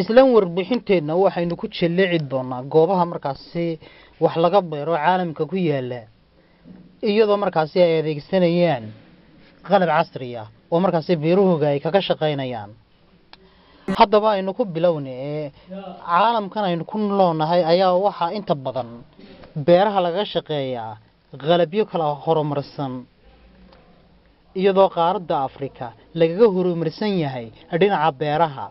islan warbixinteenna waxaynu ku jalleeci doonaa goobaha markaasi wax laga beero caalamka ku yaalla iyadoo markaasi ay adeegsanayaan qalab casri ah oo markaasi beerahooga ay kaga shaqaynayaan. Haddaba aynu ku bilowna ee caalamkan aynu ku noolnahay ayaa waxaa inta badan beeraha lagaga shaqeeyaa qalabyo kala horumarsan iyadoo qaaradda afrika lagaga horumarsan yahay dhinaca beeraha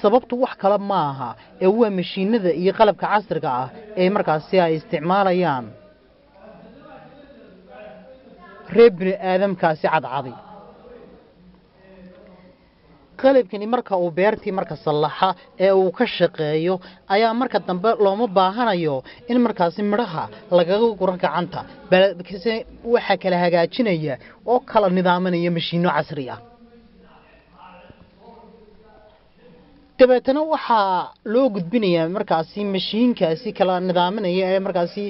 sababtu wax kale ma aha ee waa mashiinada iyo qalabka casriga ah ee markaasi ay isticmaalayaan. Reer bini aadamkaasi cadcadi qalabkani marka uu beertii marka sallaxa ee uu ka shaqeeyo ayaa marka dambe looma baahanayo in markaasi midhaha lagaga guran gacanta balse waxaa kala hagaajinaya oo kala nidaaminaya mashiino casri ah dabeetana waxaa loo gudbinayaa markaasi mashiinkaasi kala nidaaminaya ee markaasi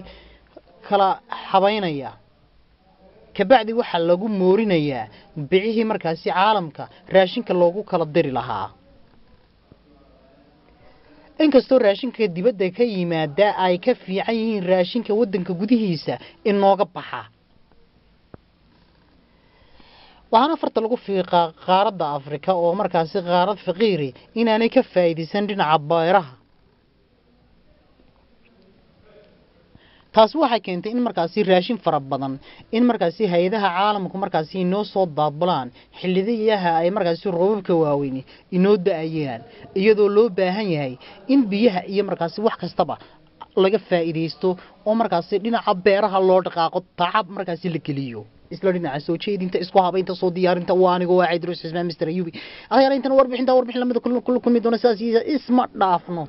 kala habaynaya. Kabacdi waxaa lagu moorinayaa bicihii markaasi caalamka raashinka loogu kala diri lahaa. Inkastoo raashinka dibadda ka yimaada ay ka fiican yihiin raashinka waddanka gudihiisa inooga baxa waxaana farta lagu fiiqaa qaaradda afrika oo markaasi qaarad faqiiri inaanay ka faa'iidaysan dhinaca beeraha. Taasi waxay keentay in markaasi raashin fara badan in markaasi hay'adaha caalamku markaasi inoo soo daabulaan xillidayaha ay markaasi roobabka waaweyni inoo da'ayaan iyadoo loo baahan yahay in biyaha iyo markaasi wax kastaba laga faa'iidaysto oo markaasi dhinaca beeraha loo dhaqaaqo tacab markaasi la geliyo isla dhinaca soo jeedinta isku habaynta soo diyaarinta waa anigo waa caydrus cismaan mister ayubi. Adayaala intana warbixinta warbixin lamida kulmi doona sidaas isma dhaafno